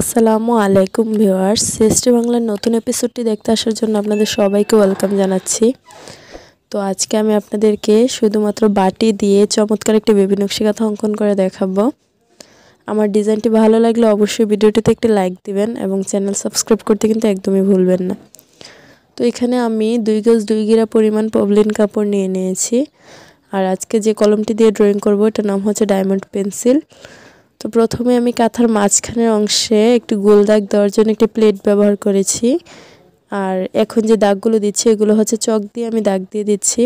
আসসালামু আলাইকুম ভিউয়ার্স। সৃষ্টি বাংলার নতুন এপিসোডটি দেখতে আসার জন্য আপনাদের সবাইকে ওয়েলকাম জানাচ্ছি। তো আজকে আমি আপনাদেরকে শুধুমাত্র বাটি দিয়ে চমৎকার একটি বেবি নকশি কথা অঙ্কন করে দেখাবো। আমার ডিজাইনটি ভালো লাগলে অবশ্যই ভিডিওটিতে একটি লাইক দিবেন এবং চ্যানেল সাবস্ক্রাইব করতে কিন্তু একদমই ভুলবেন না। তো এখানে আমি দুই গজ দুই গিরা পরিমাণ পবলিন কাপড় নিয়ে নিয়েছি। আর আজকে যে কলমটি দিয়ে ড্রয়িং করব, এটার নাম হচ্ছে ডায়মন্ড পেন্সিল তো প্রথমে আমি কাঁথার মাঝখানের অংশে একটি গোল দাগ দেওয়ার জন্য একটি প্লেট ব্যবহার করেছি। আর এখন যে দাগগুলো দিচ্ছি, এগুলো হচ্ছে চক দিয়ে আমি দাগ দিয়ে দিচ্ছি।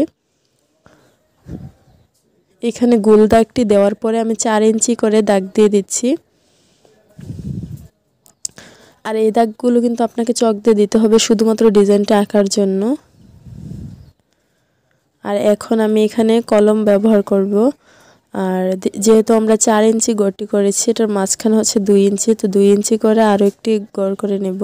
এখানে গোল দাগটি দেওয়ার পরে আমি চার ইঞ্চি করে দাগ দিয়ে দিচ্ছি। আর এই দাগগুলো কিন্তু আপনাকে চক দিয়ে দিতে হবে শুধুমাত্র ডিজাইনটা আঁকার জন্য। আর এখন আমি এখানে কলম ব্যবহার করব। আর যেহেতু আমরা চার ইঞ্চি গড়টি করেছি, এটার মাঝখানে হচ্ছে দুই ইঞ্চি, তো দুই ইঞ্চি করে আরও একটি গড় করে নেব।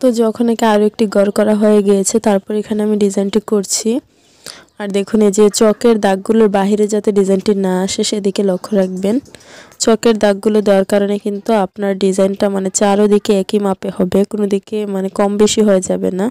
তো যখন একে আরও একটি গড় করা হয়ে গিয়েছে, তারপর এখানে আমি ডিজাইনটি করছি। আর দেখুন এই যে চকের দাগগুলোর বাহিরে যাতে ডিজাইনটি না আসে, সেদিকে লক্ষ্য রাখবেন। চকের দাগগুলো দেওয়ার কারণে কিন্তু আপনার ডিজাইনটা মানে চারোদিকে একই মাপে হবে, কোনো দিকে মানে কম বেশি হয়ে যাবে না।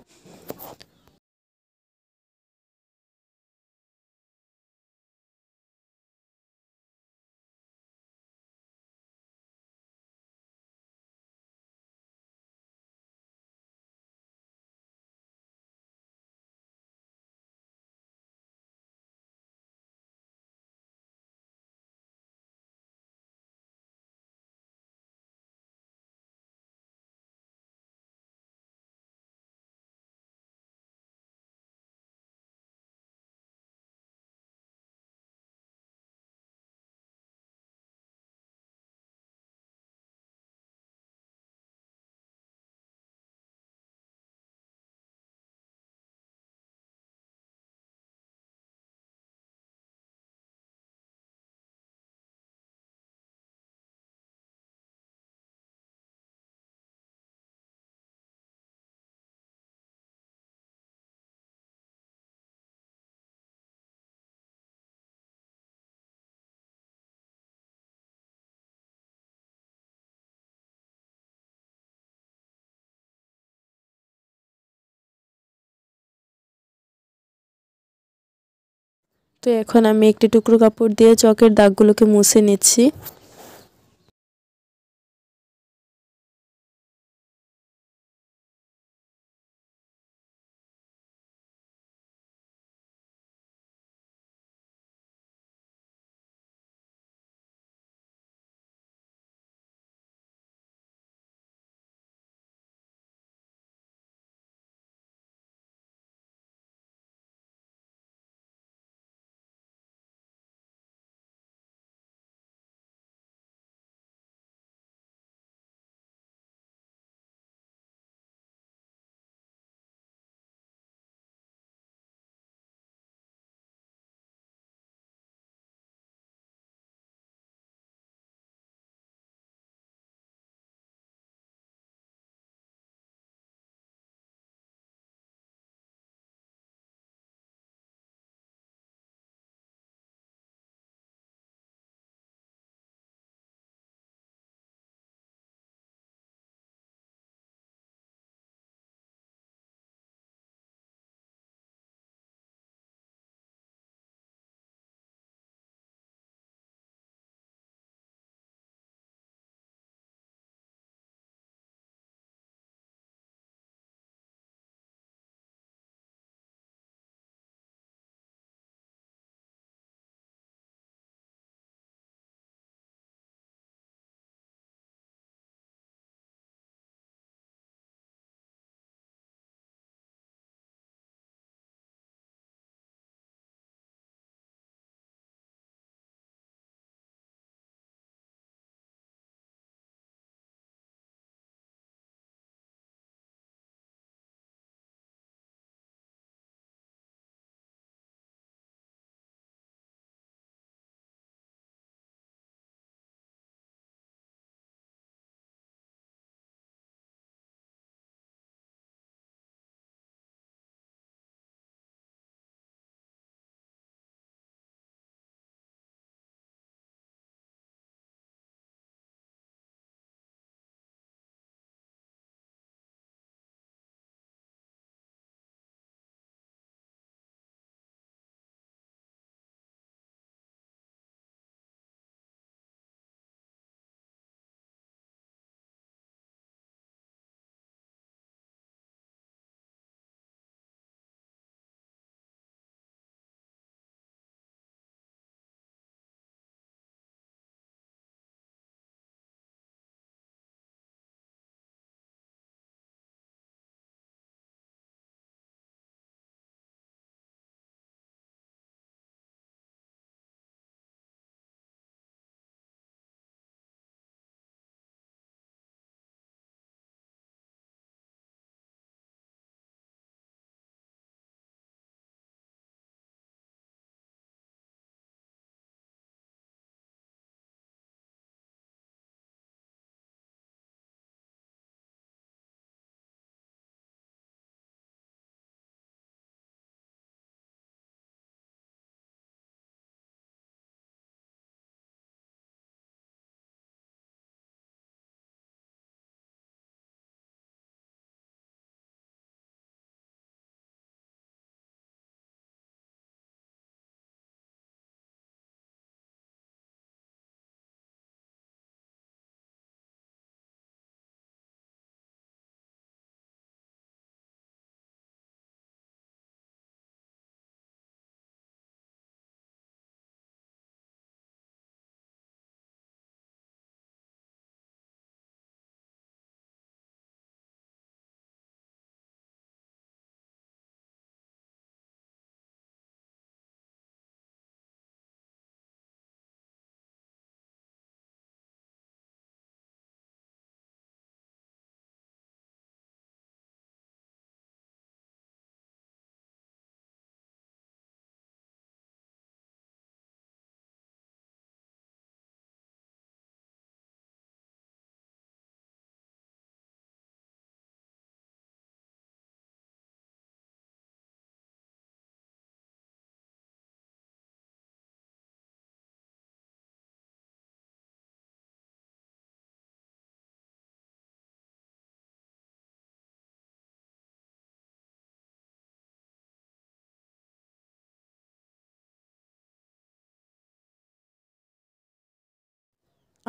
এখন আমি একটি টুকরো কাপড় দিয়ে চকের দাগগুলোকে মুছে নিচ্ছি।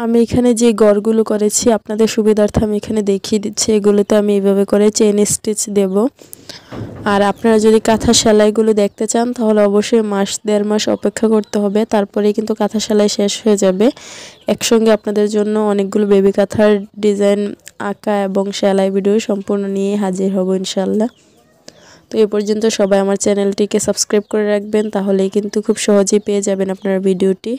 আমি এখানে যে গড়গুলো করেছি, আপনাদের সুবিধার্থে আমি এখানে দেখিয়ে দিচ্ছি। এগুলোতে আমি এইভাবে করে চেন স্টিচ দেব। আর আপনারা যদি কাঁথা সেলাইগুলো দেখতে চান, তাহলে অবশ্যই মাস, দেড় মাস অপেক্ষা করতে হবে। তারপরেই কিন্তু কাঁথা সেলাই শেষ হয়ে যাবে। একসঙ্গে আপনাদের জন্য অনেকগুলো বেবি কাঁথার ডিজাইন আঁকা এবং সেলাই ভিডিও সম্পূর্ণ নিয়ে হাজির হব ইনশাল্লাহ তো এ পর্যন্ত সবাই আমার চ্যানেলটিকে সাবস্ক্রাইব করে রাখবেন, তাহলেই কিন্তু খুব সহজেই পেয়ে যাবেন আপনারা ভিডিওটি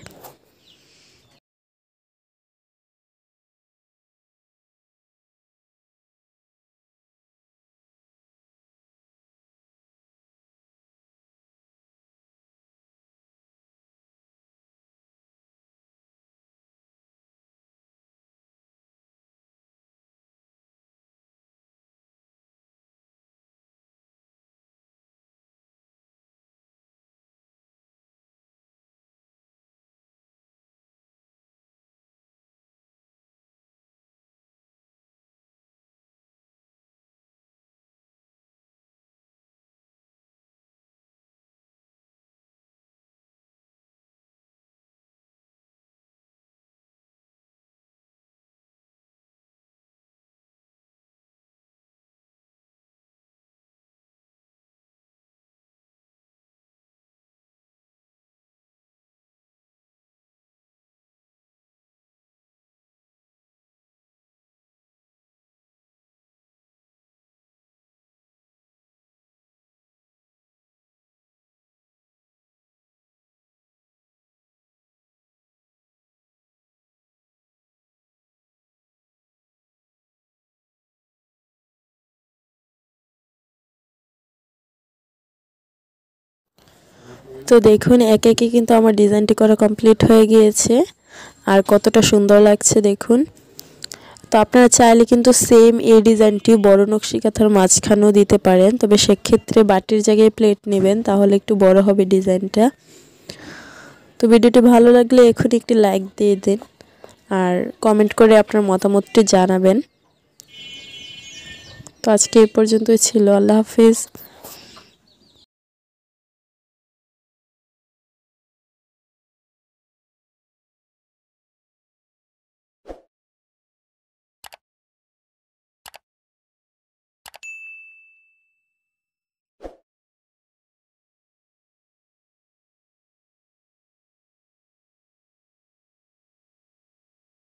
তো দেখুন, এক একে কিন্তু আমার ডিজাইনটি করা কমপ্লিট হয়ে গিয়েছে। আর কতটা সুন্দর লাগছে, দেখুন। তো আপনারা চাইলে কিন্তু সেম এই ডিজাইনটি বড় নকশি কাঁথার মাঝখানেও দিতে পারেন। তবে সেক্ষেত্রে বাটির জায়গায় প্লেট নেবেন, তাহলে একটু বড় হবে ডিজাইনটা। তো ভিডিওটি ভালো লাগলে এখনই একটি লাইক দিয়ে দিন, আর কমেন্ট করে আপনার মতামতটি জানাবেন। তো আজকে এ পর্যন্তই ছিল, আল্লাহ হাফিজ।